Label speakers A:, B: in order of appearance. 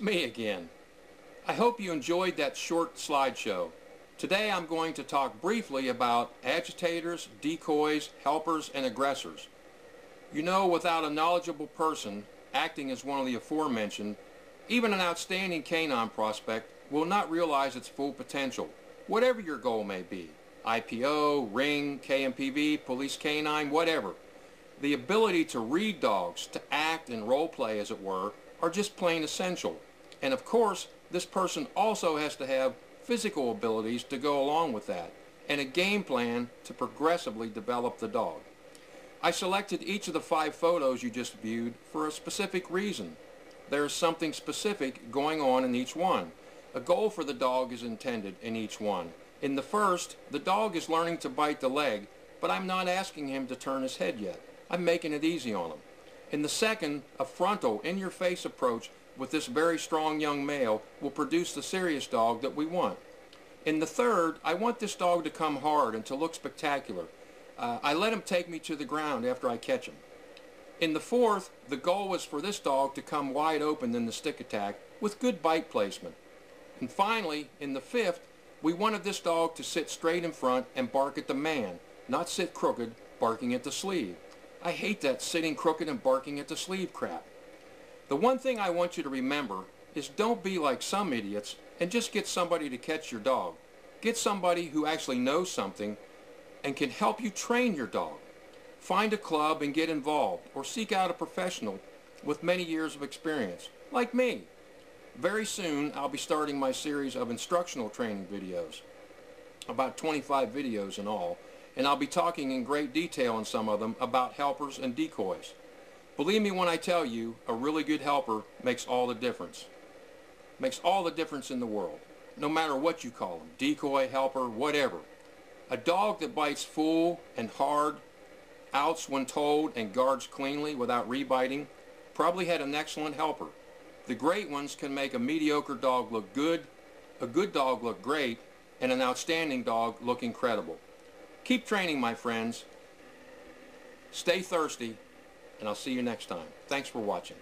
A: me again. I hope you enjoyed that short slideshow. Today I'm going to talk briefly about agitators, decoys, helpers, and aggressors. You know, without a knowledgeable person acting as one of the aforementioned, even an outstanding canine prospect will not realize its full potential, whatever your goal may be. IPO, ring, KNPV, police canine, whatever. The ability to read dogs, to act and role play as it were, are just plain essential. And of course, this person also has to have physical abilities to go along with that and a game plan to progressively develop the dog. I selected each of the five photos you just viewed for a specific reason. There is something specific going on in each one. A goal for the dog is intended in each one. In the first, the dog is learning to bite the leg, but I'm not asking him to turn his head yet. I'm making it easy on him. In the second, a frontal, in-your-face approach with this very strong young male will produce the serious dog that we want. In the third, I want this dog to come hard and to look spectacular. Uh, I let him take me to the ground after I catch him. In the fourth, the goal was for this dog to come wide open in the stick attack with good bite placement. And finally, in the fifth, we wanted this dog to sit straight in front and bark at the man, not sit crooked, barking at the sleeve. I hate that sitting crooked and barking at the sleeve crap. The one thing I want you to remember is don't be like some idiots and just get somebody to catch your dog. Get somebody who actually knows something and can help you train your dog. Find a club and get involved or seek out a professional with many years of experience, like me. Very soon I'll be starting my series of instructional training videos, about 25 videos in all, and I'll be talking in great detail on some of them about helpers and decoys. Believe me when I tell you, a really good helper makes all the difference. Makes all the difference in the world, no matter what you call them, decoy, helper, whatever. A dog that bites full and hard, outs when told, and guards cleanly without rebiting probably had an excellent helper. The great ones can make a mediocre dog look good, a good dog look great, and an outstanding dog look incredible. Keep training, my friends. Stay thirsty and I'll see you next time. Thanks for watching.